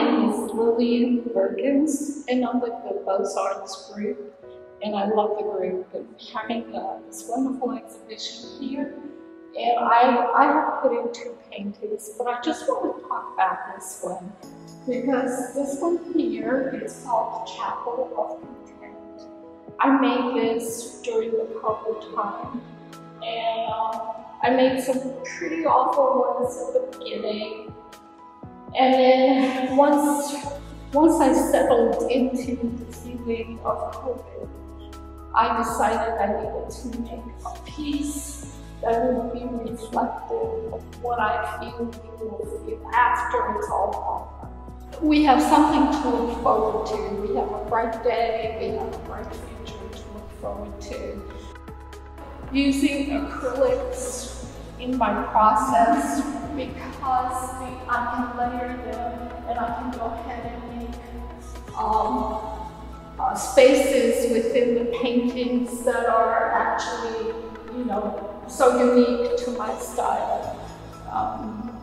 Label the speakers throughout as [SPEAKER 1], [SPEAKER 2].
[SPEAKER 1] Name is Lillian Verkins, and I'm with the Beaux-Arts group. And I love the group and having uh, this wonderful exhibition here. And I, I have put in two paintings, but I just want to talk about this one because this one here is called Chapel of Content. I made this during the COVID time, and um, I made some pretty awful ones at the beginning. And then once, once I settled into the feeling of COVID, I decided I needed to make a piece that would be reflective of what I feel you will feel after it's all gone. We have something to look forward to. We have a bright day, we have a bright future to look forward to. Using acrylics in my process because I um, uh, spaces within the paintings that are actually, you know, so unique to my style. Um,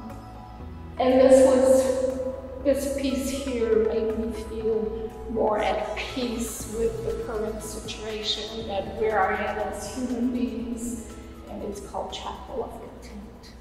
[SPEAKER 1] and this was, this piece here made me feel more at peace with the current situation and where I am as human beings. And it's called Chapel of Content.